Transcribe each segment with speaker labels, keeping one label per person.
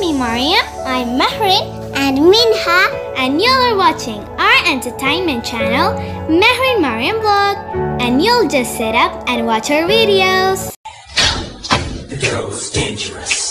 Speaker 1: me, Mariyam.
Speaker 2: I'm Mehreen
Speaker 1: and Minha, and you are watching our entertainment channel, Mehreen Mariyam Vlog. And you'll just sit up and watch our videos.
Speaker 3: The girl's dangerous.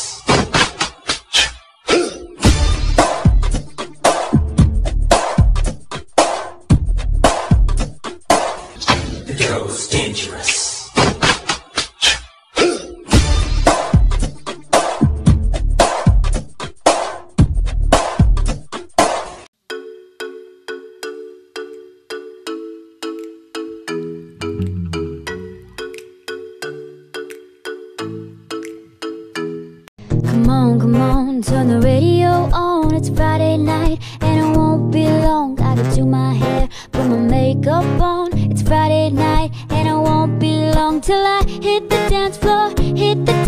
Speaker 4: On, come on, turn the radio on. It's Friday night and it won't be long. Gotta do my hair, put my makeup on. It's Friday night and it won't be long till I hit the dance floor, hit the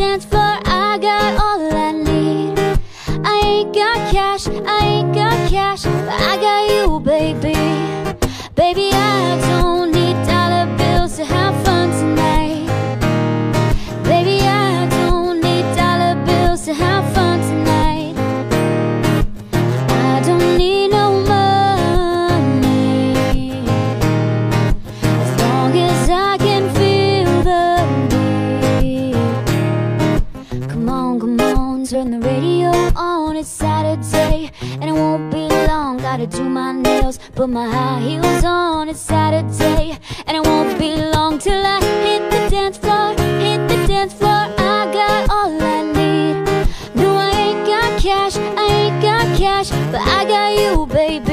Speaker 4: turn the radio on, it's Saturday And it won't be long, gotta do my nails Put my high heels on, it's Saturday And it won't be long till I hit the dance floor Hit the dance floor, I got all I need. No, I ain't got cash, I ain't got cash But I got you, baby.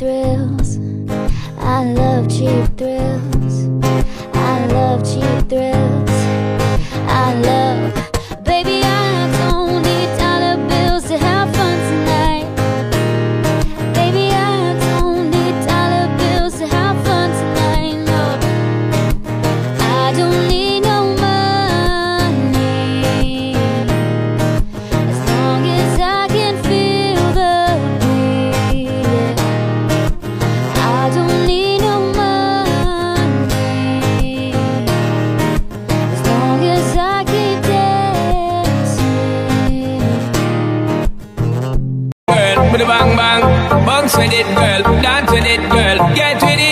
Speaker 4: thrills. I love cheap thrills. I love cheap thrills. get with it.